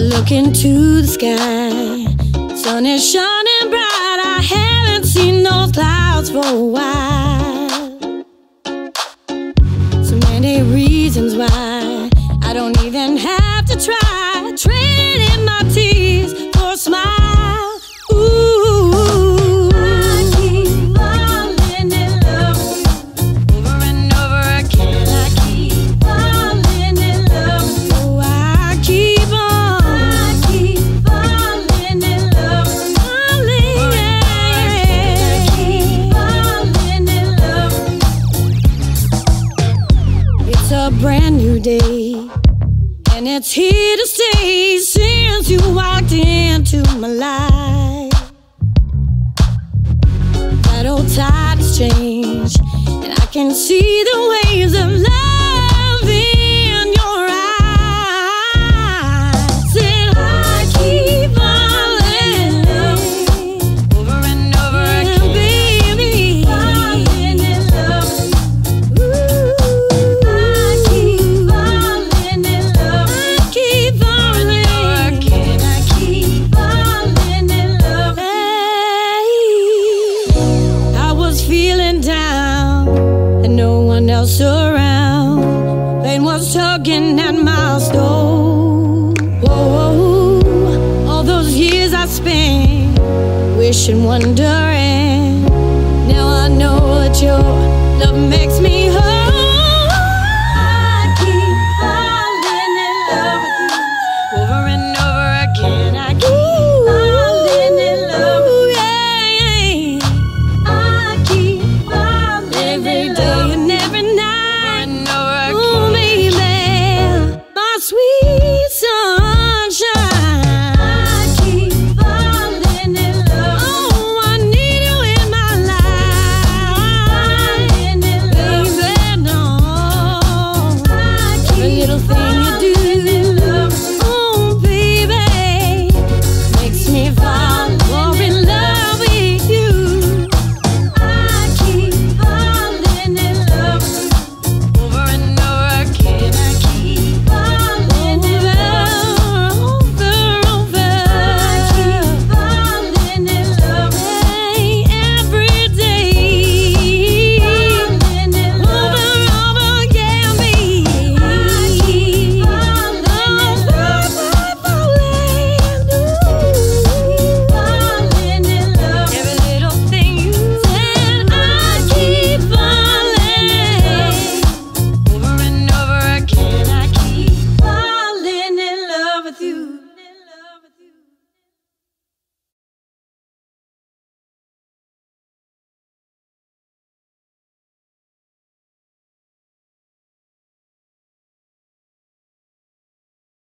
look into the sky, sun is shining bright. I haven't seen those clouds for a while. So many reasons why I don't even have to try. A brand new day. And it's here to stay since you walked into my life. That old tide has changed, and I can see the one else around. Pain was tugging at my soul. Whoa, all those years I spent wishing, wondering. Now I know that your love makes me